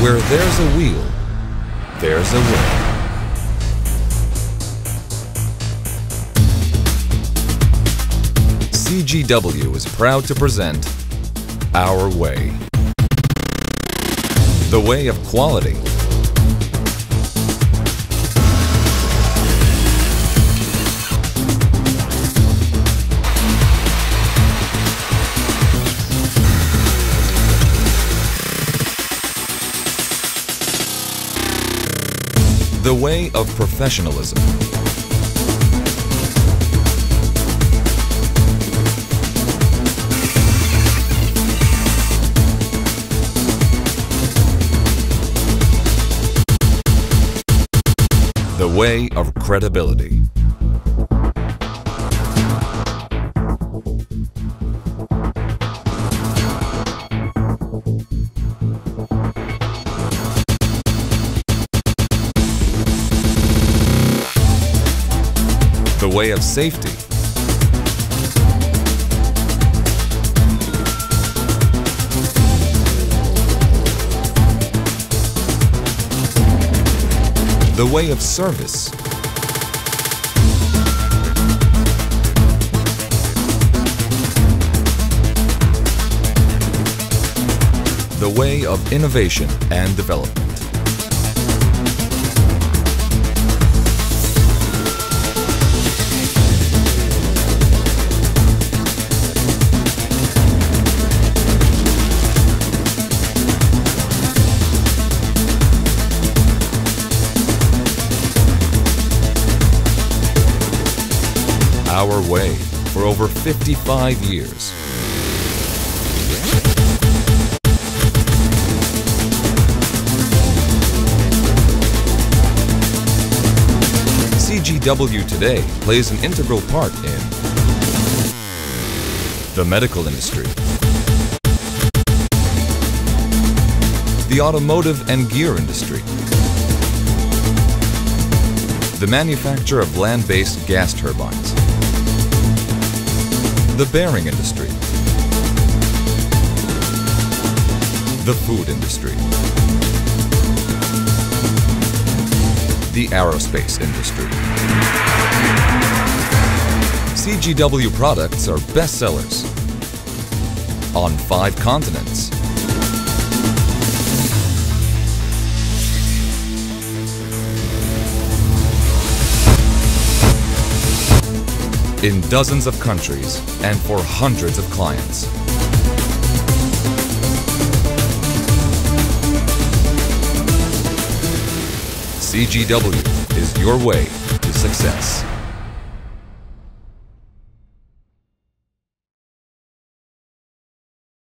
Where there's a wheel, there's a way. CGW is proud to present Our Way. The way of quality. The way of professionalism. The way of credibility. Way of safety. The way of service. The way of innovation and development. Our way for over 55 years. CGW today plays an integral part in the medical industry, the automotive and gear industry, the manufacture of land-based gas turbines, the bearing industry, the food industry, the aerospace industry. CGW products are bestsellers on five continents. In dozens of countries and for hundreds of clients. CGW is your way to success.